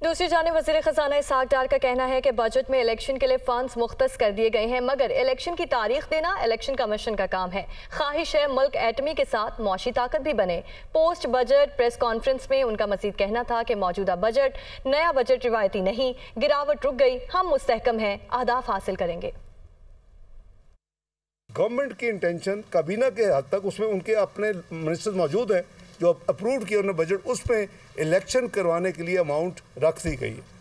दूसरी जाने वज़ीर खजाना इसाक डार का कहना है कि बजट में इलेक्शन के लिए फंड्स मुख्त कर दिए गए हैं, मगर इलेक्शन की तारीख देना इलेक्शन कमीशन का काम है। ख्वाहिश है मुल्क एटमी के साथ मुआशी ताकत भी बने। पोस्ट बजट प्रेस कॉन्फ्रेंस में उनका मजीद कहना था कि मौजूदा बजट नया बजट रिवायती नहीं, गिरावट रुक गई, हम मुस्तकम हैं अहदाफ हासिल करेंगे। गवर्नमेंट की इंटेंशन काबीना के हद तक उसमें उनके अपने मिनिस्टर मौजूद हैं। जो अप्रूव किया उन्होंने बजट उस पर इलेक्शन करवाने के लिए अमाउंट रख दी गई है।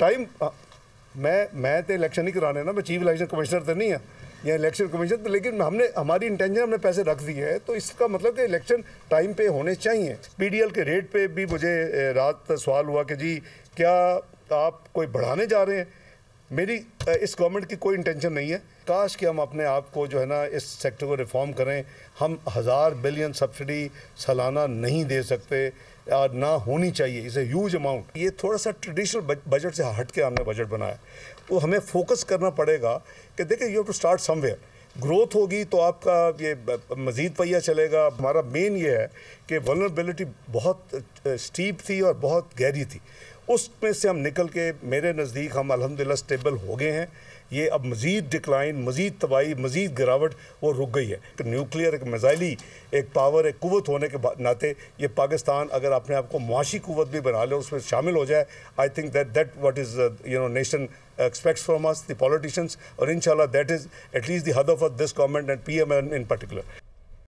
टाइम मैं मैं तो इलेक्शन नहीं कराने ना, मैं चीफ इलेक्शन कमिश्नर तो नहीं है, या इलेक्शन कमीशन तो लेकिन हमने, हमारी इंटेंशन हमने पैसे रख दिए हैं तो इसका मतलब कि इलेक्शन टाइम पे होने चाहिए। पीडीएल के रेट पे भी मुझे रात सवाल हुआ कि जी, क्या आप कोई बढ़ाने जा रहे हैं? मेरी इस गवर्नमेंट की कोई इंटेंशन नहीं है। काश कि हम अपने आप को जो है ना, इस सेक्टर को रिफॉर्म करें। हम हज़ार बिलियन सब्सिडी सालाना नहीं दे सकते और ना होनी चाहिए। इसे ह्यूज अमाउंट ये थोड़ा सा ट्रेडिशनल बजट से हट के हमने बजट बनाया। तो हमें फोकस करना पड़ेगा कि देखिए you have to start somewhere growth होगी तो आपका ये मज़ीद पहिया चलेगा। हमारा मेन ये है कि वनरेबिलिटी बहुत स्टीप थी और बहुत गहरी थी। उसमें से हम निकल के मेरे नज़दीक हम अलहमदिल्ला स्टेबल हो गए हैं ये अब मज़ीद डिक्लाइन मज़ीद तबाही मज़ीद गिरावट वो रुक गई है एक न्यूक्लियर एक मिज़ाइली एक पावर एक कुत होने के नाते ये पाकिस्तान अगर अपने आप को मुआशी कुत भी बना ले उसमें शामिल हो जाए I think that that what is you know nation expects from us, the politicians, or inshallah that is at least the hadaf of this government and PM in particular.